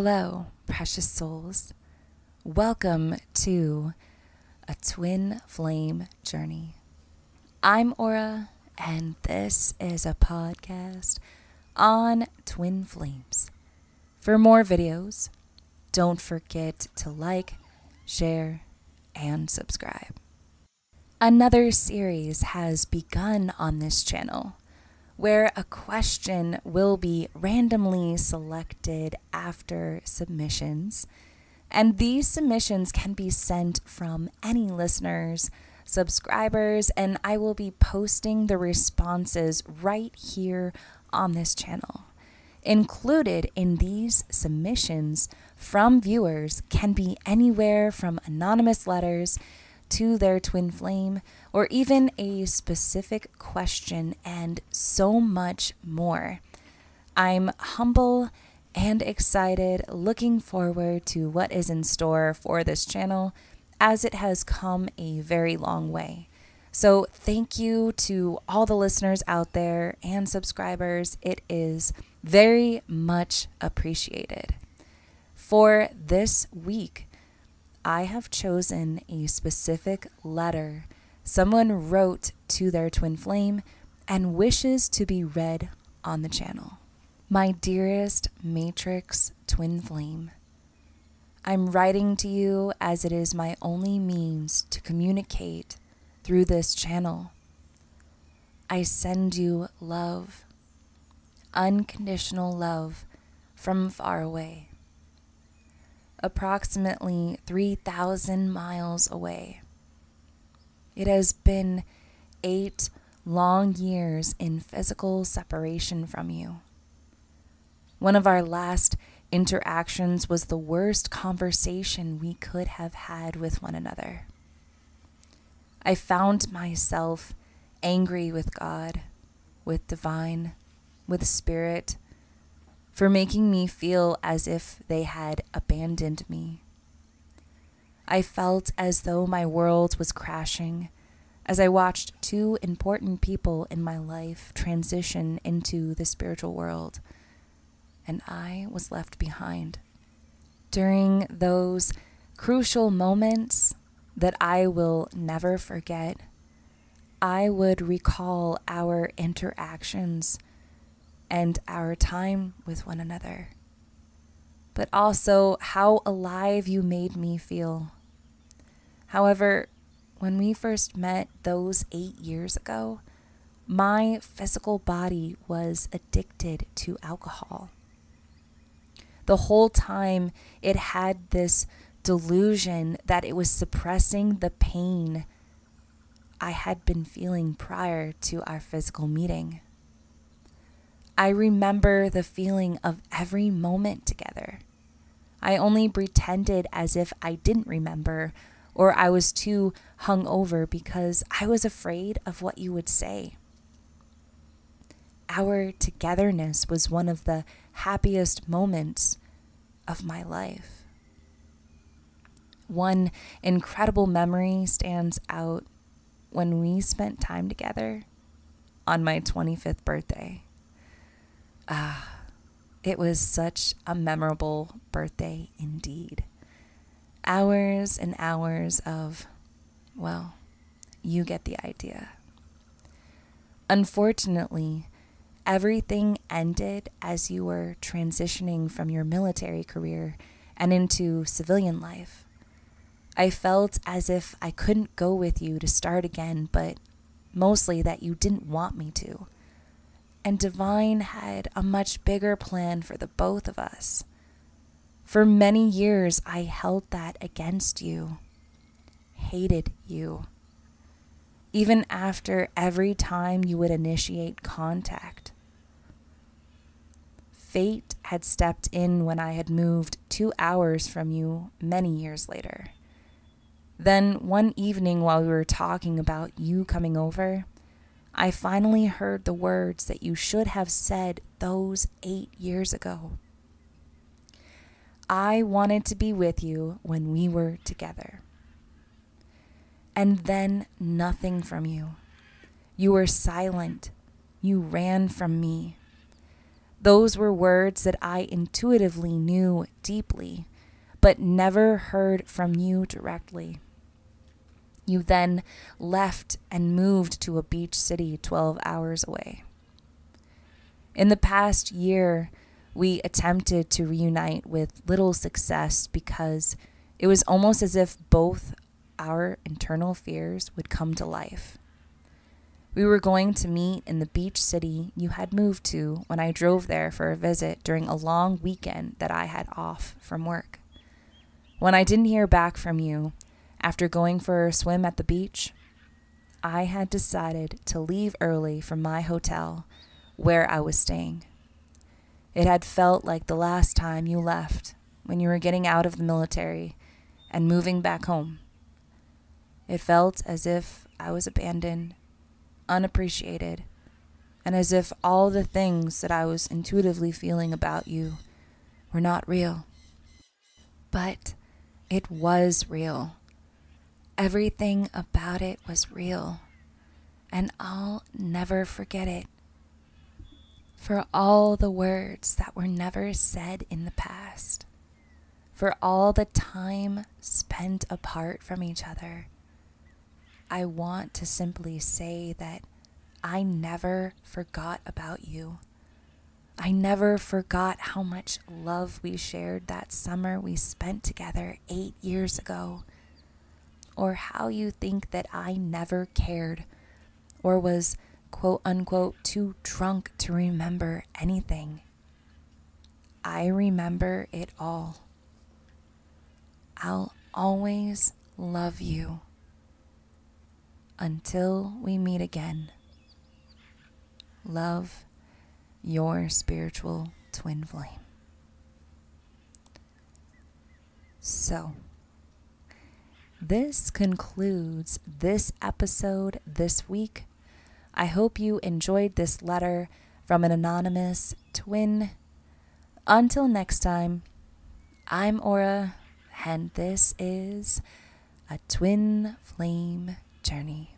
Hello, precious souls. Welcome to a twin flame journey. I'm Aura, and this is a podcast on twin flames. For more videos, don't forget to like, share, and subscribe. Another series has begun on this channel where a question will be randomly selected after submissions. And these submissions can be sent from any listeners, subscribers, and I will be posting the responses right here on this channel. Included in these submissions from viewers can be anywhere from anonymous letters to their twin flame, or even a specific question, and so much more. I'm humble and excited, looking forward to what is in store for this channel as it has come a very long way. So, thank you to all the listeners out there and subscribers. It is very much appreciated. For this week, I have chosen a specific letter someone wrote to their twin flame and wishes to be read on the channel. My dearest Matrix twin flame, I'm writing to you as it is my only means to communicate through this channel. I send you love, unconditional love from far away approximately 3,000 miles away. It has been eight long years in physical separation from you. One of our last interactions was the worst conversation we could have had with one another. I found myself angry with God, with divine, with spirit for making me feel as if they had abandoned me. I felt as though my world was crashing as I watched two important people in my life transition into the spiritual world, and I was left behind. During those crucial moments that I will never forget, I would recall our interactions and our time with one another, but also how alive you made me feel. However, when we first met those eight years ago, my physical body was addicted to alcohol. The whole time, it had this delusion that it was suppressing the pain I had been feeling prior to our physical meeting. I remember the feeling of every moment together. I only pretended as if I didn't remember or I was too hung over because I was afraid of what you would say. Our togetherness was one of the happiest moments of my life. One incredible memory stands out when we spent time together on my 25th birthday. Ah, it was such a memorable birthday indeed. Hours and hours of, well, you get the idea. Unfortunately, everything ended as you were transitioning from your military career and into civilian life. I felt as if I couldn't go with you to start again, but mostly that you didn't want me to and Divine had a much bigger plan for the both of us. For many years, I held that against you, hated you. Even after every time you would initiate contact. Fate had stepped in when I had moved two hours from you many years later. Then, one evening while we were talking about you coming over, I finally heard the words that you should have said those eight years ago. I wanted to be with you when we were together. And then nothing from you. You were silent. You ran from me. Those were words that I intuitively knew deeply, but never heard from you directly. You then left and moved to a beach city 12 hours away. In the past year, we attempted to reunite with little success because it was almost as if both our internal fears would come to life. We were going to meet in the beach city you had moved to when I drove there for a visit during a long weekend that I had off from work. When I didn't hear back from you after going for a swim at the beach, I had decided to leave early from my hotel where I was staying. It had felt like the last time you left when you were getting out of the military and moving back home. It felt as if I was abandoned, unappreciated, and as if all the things that I was intuitively feeling about you were not real. But it was real. Everything about it was real, and I'll never forget it. For all the words that were never said in the past, for all the time spent apart from each other I want to simply say that I never forgot about you. I never forgot how much love we shared that summer we spent together eight years ago, or how you think that I never cared or was quote unquote too drunk to remember anything. I remember it all. I'll always love you. Until we meet again, love your spiritual twin flame. So, this concludes this episode this week. I hope you enjoyed this letter from an anonymous twin. Until next time, I'm Aura, and this is a twin flame journey.